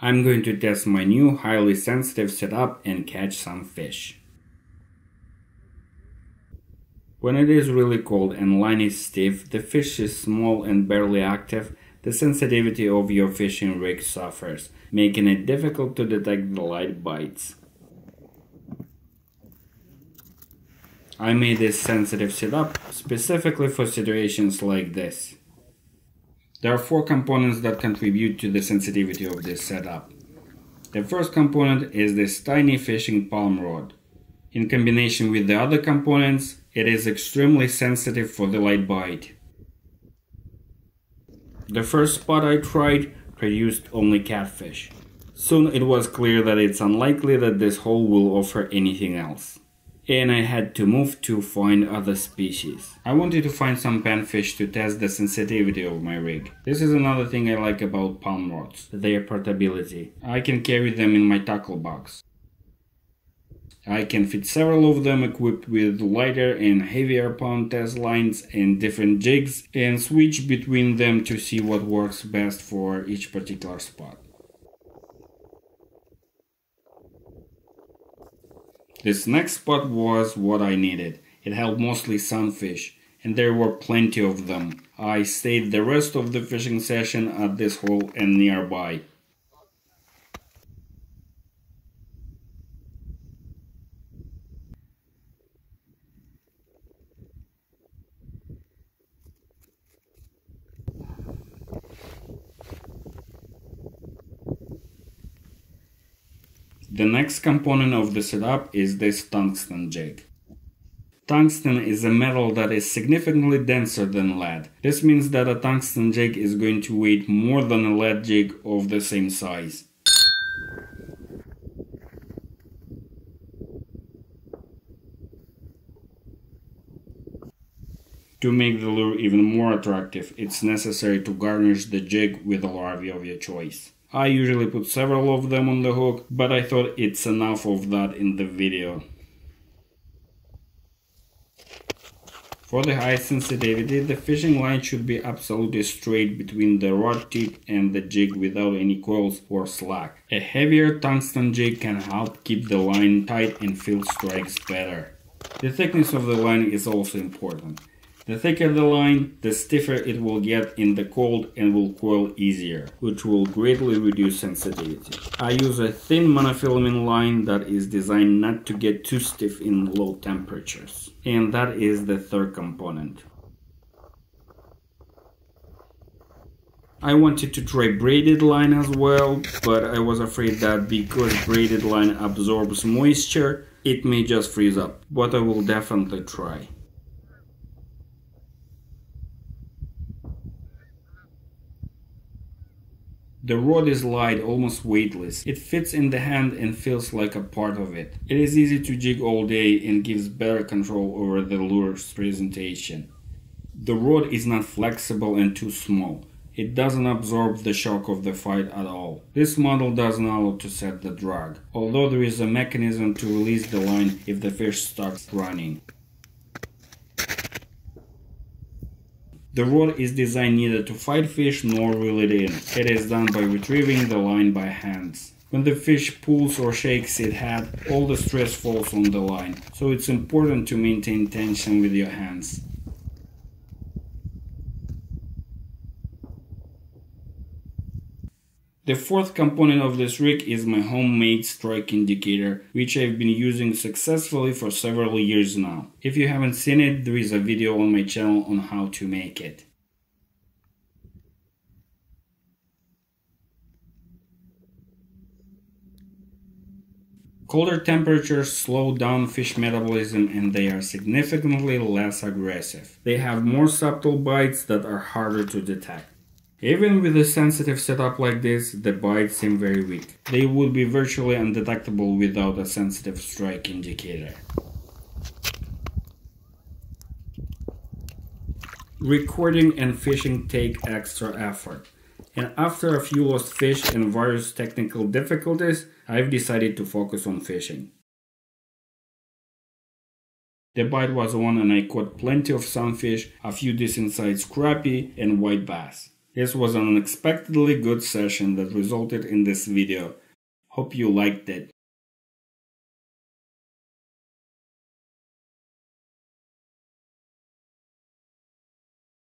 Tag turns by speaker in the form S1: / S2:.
S1: I'm going to test my new highly sensitive setup and catch some fish. When it is really cold and line is stiff, the fish is small and barely active, the sensitivity of your fishing rig suffers, making it difficult to detect the light bites. I made this sensitive setup specifically for situations like this. There are four components that contribute to the sensitivity of this setup. The first component is this tiny fishing palm rod. In combination with the other components, it is extremely sensitive for the light bite. The first spot I tried produced only catfish. Soon it was clear that it's unlikely that this hole will offer anything else and I had to move to find other species. I wanted to find some panfish to test the sensitivity of my rig. This is another thing I like about palm rods, their portability. I can carry them in my tackle box. I can fit several of them equipped with lighter and heavier pound test lines and different jigs and switch between them to see what works best for each particular spot. This next spot was what I needed. It held mostly sunfish, and there were plenty of them. I stayed the rest of the fishing session at this hole and nearby. The next component of the setup is this tungsten jig. Tungsten is a metal that is significantly denser than lead. This means that a tungsten jig is going to weigh more than a lead jig of the same size. To make the lure even more attractive, it's necessary to garnish the jig with a larvae of your choice. I usually put several of them on the hook, but I thought it's enough of that in the video. For the high sensitivity, the fishing line should be absolutely straight between the rod tip and the jig without any coils or slack. A heavier tungsten jig can help keep the line tight and feel strikes better. The thickness of the line is also important. The thicker the line, the stiffer it will get in the cold and will coil easier, which will greatly reduce sensitivity. I use a thin monofilament line that is designed not to get too stiff in low temperatures. And that is the third component. I wanted to try braided line as well, but I was afraid that because braided line absorbs moisture, it may just freeze up, but I will definitely try. The rod is light, almost weightless. It fits in the hand and feels like a part of it. It is easy to jig all day and gives better control over the lure's presentation. The rod is not flexible and too small. It doesn't absorb the shock of the fight at all. This model doesn't allow to set the drag, although there is a mechanism to release the line if the fish starts running. The rod is designed neither to fight fish nor reel it in. It is done by retrieving the line by hands. When the fish pulls or shakes its head, all the stress falls on the line, so it's important to maintain tension with your hands. The fourth component of this rig is my homemade strike indicator, which I've been using successfully for several years now. If you haven't seen it, there is a video on my channel on how to make it. Colder temperatures slow down fish metabolism and they are significantly less aggressive. They have more subtle bites that are harder to detect. Even with a sensitive setup like this, the bites seem very weak. They would be virtually undetectable without a sensitive strike indicator. Recording and fishing take extra effort. And after a few lost fish and various technical difficulties, I've decided to focus on fishing. The bite was on and I caught plenty of sunfish, a few decent sized crappie and white bass. This was an unexpectedly good session that resulted in this video. Hope you liked it.